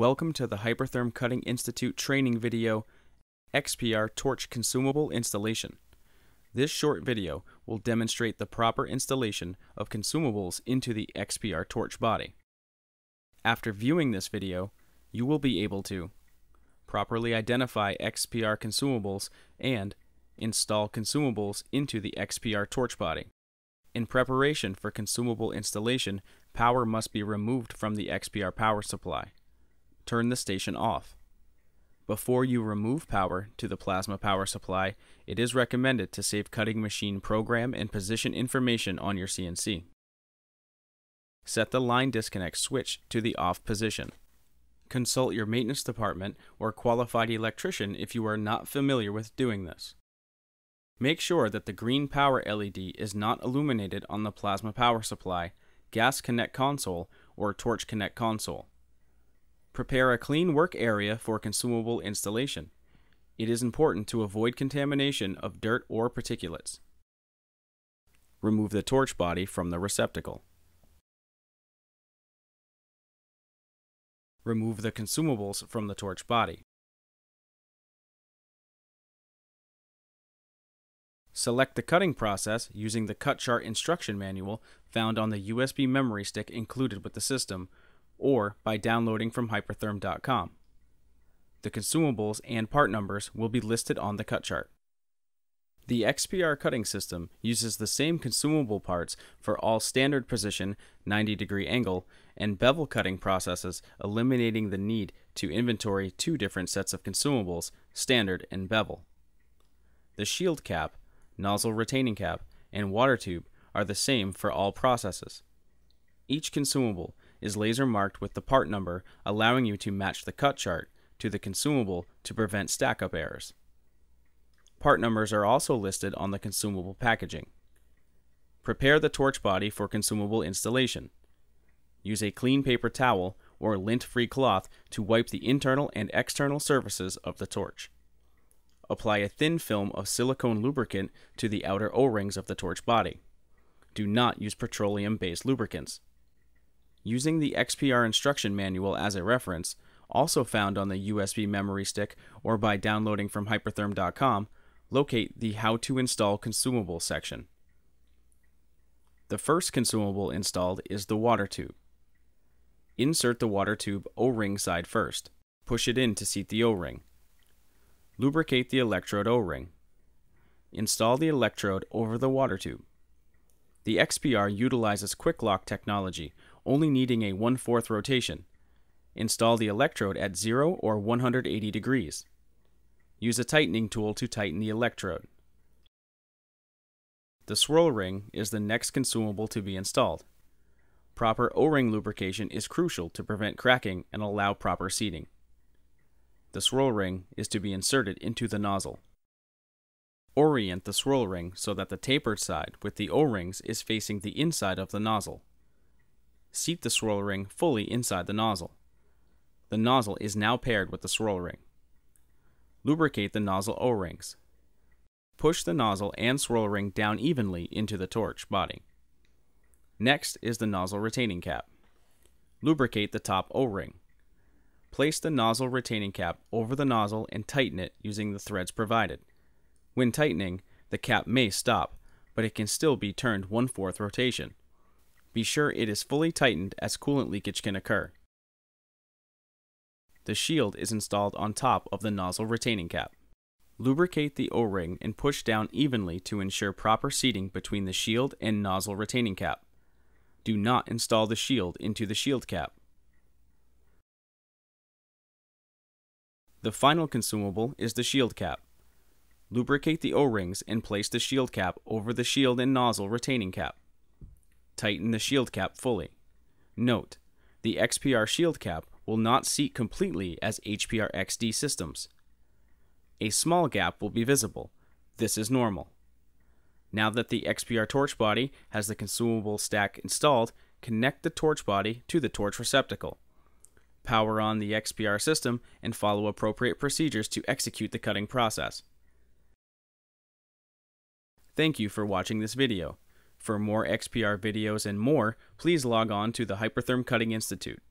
Welcome to the Hypertherm Cutting Institute training video XPR Torch Consumable Installation. This short video will demonstrate the proper installation of consumables into the XPR torch body. After viewing this video, you will be able to properly identify XPR consumables and install consumables into the XPR torch body. In preparation for consumable installation, power must be removed from the XPR power supply turn the station off. Before you remove power to the plasma power supply, it is recommended to save cutting machine program and position information on your CNC. Set the line disconnect switch to the off position. Consult your maintenance department or qualified electrician if you are not familiar with doing this. Make sure that the green power LED is not illuminated on the plasma power supply, gas connect console, or torch connect console. Prepare a clean work area for consumable installation. It is important to avoid contamination of dirt or particulates. Remove the torch body from the receptacle. Remove the consumables from the torch body. Select the cutting process using the cut chart instruction manual found on the USB memory stick included with the system or by downloading from hypertherm.com. The consumables and part numbers will be listed on the cut chart. The XPR cutting system uses the same consumable parts for all standard position 90 degree angle and bevel cutting processes, eliminating the need to inventory two different sets of consumables, standard and bevel. The shield cap, nozzle retaining cap, and water tube are the same for all processes. Each consumable is laser marked with the part number, allowing you to match the cut chart to the consumable to prevent stack up errors. Part numbers are also listed on the consumable packaging. Prepare the torch body for consumable installation. Use a clean paper towel or lint-free cloth to wipe the internal and external surfaces of the torch. Apply a thin film of silicone lubricant to the outer O-rings of the torch body. Do not use petroleum-based lubricants. Using the XPR instruction manual as a reference, also found on the USB memory stick or by downloading from hypertherm.com, locate the How to Install Consumable section. The first consumable installed is the water tube. Insert the water tube O-ring side first. Push it in to seat the O-ring. Lubricate the electrode O-ring. Install the electrode over the water tube. The XPR utilizes quick lock technology, only needing a 1 4th rotation. Install the electrode at 0 or 180 degrees. Use a tightening tool to tighten the electrode. The swirl ring is the next consumable to be installed. Proper O-ring lubrication is crucial to prevent cracking and allow proper seating. The swirl ring is to be inserted into the nozzle. Orient the swirl ring so that the tapered side with the O-rings is facing the inside of the nozzle. Seat the swirl ring fully inside the nozzle. The nozzle is now paired with the swirl ring. Lubricate the nozzle O-rings. Push the nozzle and swirl ring down evenly into the torch body. Next is the nozzle retaining cap. Lubricate the top O-ring. Place the nozzle retaining cap over the nozzle and tighten it using the threads provided. When tightening, the cap may stop, but it can still be turned one-fourth rotation. Be sure it is fully tightened as coolant leakage can occur. The shield is installed on top of the nozzle retaining cap. Lubricate the O-ring and push down evenly to ensure proper seating between the shield and nozzle retaining cap. Do not install the shield into the shield cap. The final consumable is the shield cap. Lubricate the O-rings and place the shield cap over the shield and nozzle retaining cap. Tighten the shield cap fully. Note, the XPR shield cap will not seat completely as HPR XD systems. A small gap will be visible. This is normal. Now that the XPR torch body has the consumable stack installed, connect the torch body to the torch receptacle. Power on the XPR system and follow appropriate procedures to execute the cutting process. Thank you for watching this video. For more XPR videos and more, please log on to the Hypertherm Cutting Institute.